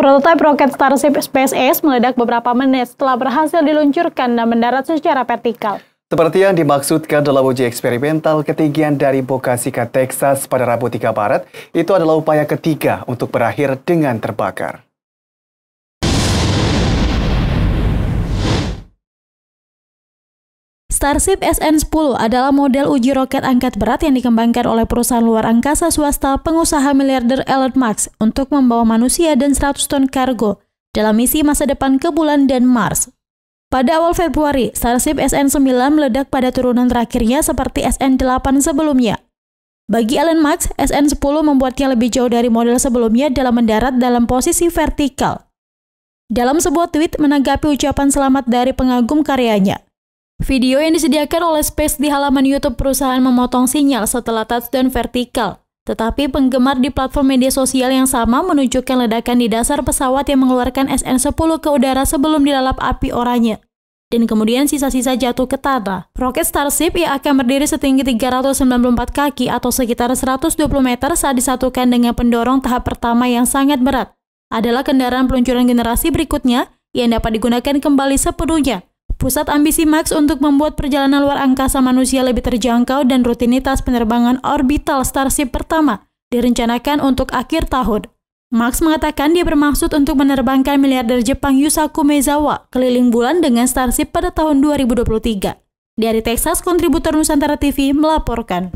Prototipe roket Starship SpaceX meledak beberapa menit setelah berhasil diluncurkan dan mendarat secara vertikal. Seperti yang dimaksudkan dalam uji eksperimental ketinggian dari Boca Chica, Texas pada Rabu 3 Maret, itu adalah upaya ketiga untuk berakhir dengan terbakar. Starship SN-10 adalah model uji roket angkat berat yang dikembangkan oleh perusahaan luar angkasa swasta pengusaha miliarder Elon Musk untuk membawa manusia dan 100 ton kargo dalam misi masa depan ke bulan dan Mars. Pada awal Februari, Starship SN-9 meledak pada turunan terakhirnya seperti SN-8 sebelumnya. Bagi Elon Musk, SN-10 membuatnya lebih jauh dari model sebelumnya dalam mendarat dalam posisi vertikal. Dalam sebuah tweet menanggapi ucapan selamat dari pengagum karyanya, Video yang disediakan oleh Space di halaman YouTube perusahaan memotong sinyal setelah touchdown vertikal. Tetapi penggemar di platform media sosial yang sama menunjukkan ledakan di dasar pesawat yang mengeluarkan SN-10 ke udara sebelum dilalap api oranye. Dan kemudian sisa-sisa jatuh ke tanah. Roket Starship yang akan berdiri setinggi 394 kaki atau sekitar 120 meter saat disatukan dengan pendorong tahap pertama yang sangat berat. Adalah kendaraan peluncuran generasi berikutnya yang dapat digunakan kembali sepenuhnya Pusat ambisi Max untuk membuat perjalanan luar angkasa manusia lebih terjangkau dan rutinitas penerbangan orbital Starship pertama direncanakan untuk akhir tahun. Max mengatakan dia bermaksud untuk menerbangkan miliarder Jepang Yusaku Mezawa keliling bulan dengan Starship pada tahun 2023. Dari Texas, kontributor Nusantara TV melaporkan.